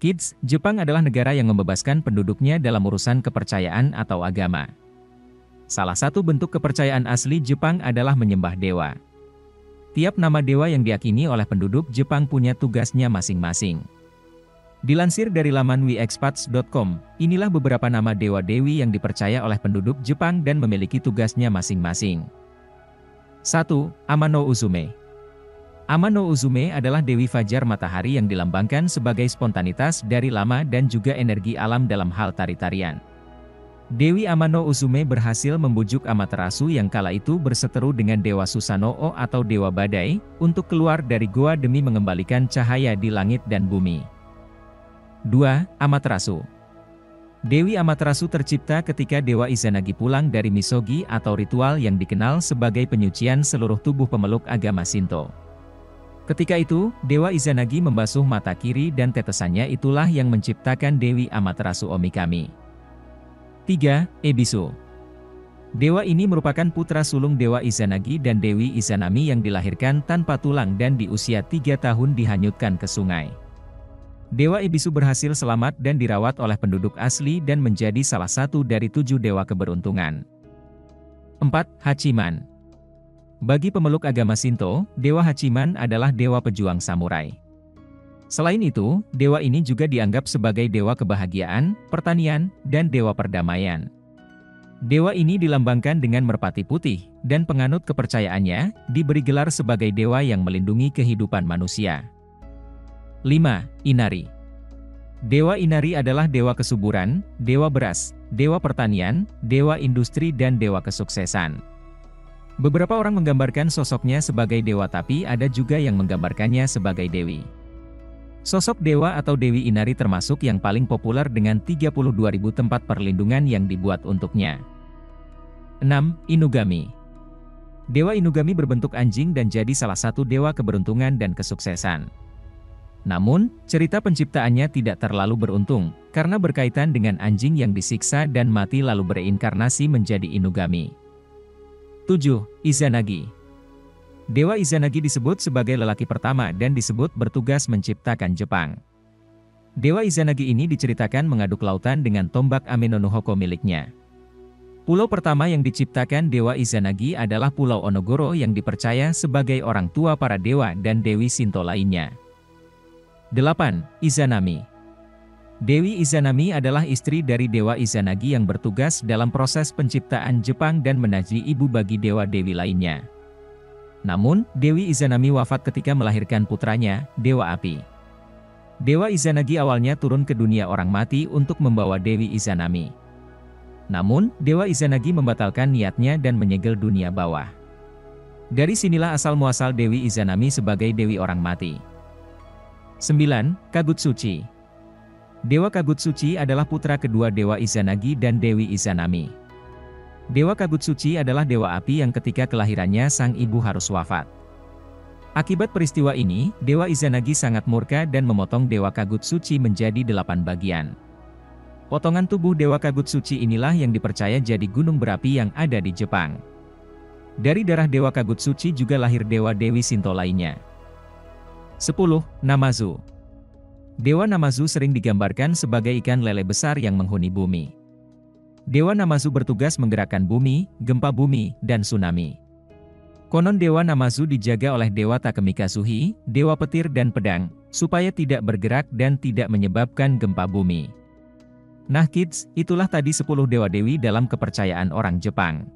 Kids, Jepang adalah negara yang membebaskan penduduknya dalam urusan kepercayaan atau agama. Salah satu bentuk kepercayaan asli Jepang adalah menyembah dewa. Tiap nama dewa yang diakini oleh penduduk Jepang punya tugasnya masing-masing. Dilansir dari laman weexpats.com, inilah beberapa nama dewa-dewi yang dipercaya oleh penduduk Jepang dan memiliki tugasnya masing-masing. 1. Amano Uzume Amano Uzume adalah Dewi Fajar Matahari yang dilambangkan sebagai spontanitas dari lama dan juga energi alam dalam hal tari-tarian. Dewi Amano Uzume berhasil membujuk Amaterasu yang kala itu berseteru dengan Dewa Susanoo atau Dewa Badai, untuk keluar dari goa demi mengembalikan cahaya di langit dan bumi. 2. Amaterasu Dewi Amaterasu tercipta ketika Dewa Izanagi pulang dari Misogi atau ritual yang dikenal sebagai penyucian seluruh tubuh pemeluk agama Shinto. Ketika itu, Dewa Izanagi membasuh mata kiri dan tetesannya itulah yang menciptakan Dewi Amaterasu Omikami. 3. Ebisu Dewa ini merupakan putra sulung Dewa Izanagi dan Dewi Izanami yang dilahirkan tanpa tulang dan di usia tiga tahun dihanyutkan ke sungai. Dewa Ebisu berhasil selamat dan dirawat oleh penduduk asli dan menjadi salah satu dari tujuh dewa keberuntungan. 4. Hachiman bagi pemeluk agama Shinto, Dewa Hachiman adalah dewa pejuang samurai. Selain itu, dewa ini juga dianggap sebagai dewa kebahagiaan, pertanian, dan dewa perdamaian. Dewa ini dilambangkan dengan merpati putih, dan penganut kepercayaannya, diberi gelar sebagai dewa yang melindungi kehidupan manusia. 5. Inari Dewa Inari adalah dewa kesuburan, dewa beras, dewa pertanian, dewa industri dan dewa kesuksesan. Beberapa orang menggambarkan sosoknya sebagai dewa tapi ada juga yang menggambarkannya sebagai dewi. Sosok dewa atau Dewi Inari termasuk yang paling populer dengan 32.000 tempat perlindungan yang dibuat untuknya. 6. Inugami Dewa Inugami berbentuk anjing dan jadi salah satu dewa keberuntungan dan kesuksesan. Namun, cerita penciptaannya tidak terlalu beruntung, karena berkaitan dengan anjing yang disiksa dan mati lalu bereinkarnasi menjadi Inugami. 7. Izanagi Dewa Izanagi disebut sebagai lelaki pertama dan disebut bertugas menciptakan Jepang. Dewa Izanagi ini diceritakan mengaduk lautan dengan tombak Amenonuhoko miliknya. Pulau pertama yang diciptakan Dewa Izanagi adalah Pulau Onogoro yang dipercaya sebagai orang tua para dewa dan Dewi Sinto lainnya. 8. Izanami Dewi Izanami adalah istri dari Dewa Izanagi yang bertugas dalam proses penciptaan Jepang dan menaji ibu bagi dewa-dewi lainnya. Namun, Dewi Izanami wafat ketika melahirkan putranya, Dewa Api. Dewa Izanagi awalnya turun ke dunia orang mati untuk membawa Dewi Izanami. Namun, Dewa Izanagi membatalkan niatnya dan menyegel dunia bawah. Dari sinilah asal-muasal Dewi Izanami sebagai Dewi orang mati. 9. Kagut Suci Dewa Kagut Suci adalah putra kedua Dewa Izanagi dan Dewi Izanami. Dewa Kagut Suci adalah dewa api yang ketika kelahirannya sang ibu harus wafat. Akibat peristiwa ini, Dewa Izanagi sangat murka dan memotong Dewa Kagut Suci menjadi delapan bagian. Potongan tubuh Dewa Kagut Suci inilah yang dipercaya jadi gunung berapi yang ada di Jepang. Dari darah Dewa Kagut Suci juga lahir Dewa Dewi Sinto lainnya. 10. Namazu Dewa Namazu sering digambarkan sebagai ikan lele besar yang menghuni bumi. Dewa Namazu bertugas menggerakkan bumi, gempa bumi, dan tsunami. Konon Dewa Namazu dijaga oleh Dewa Takemika Suhi, Dewa Petir dan Pedang, supaya tidak bergerak dan tidak menyebabkan gempa bumi. Nah kids, itulah tadi 10 dewa-dewi dalam kepercayaan orang Jepang.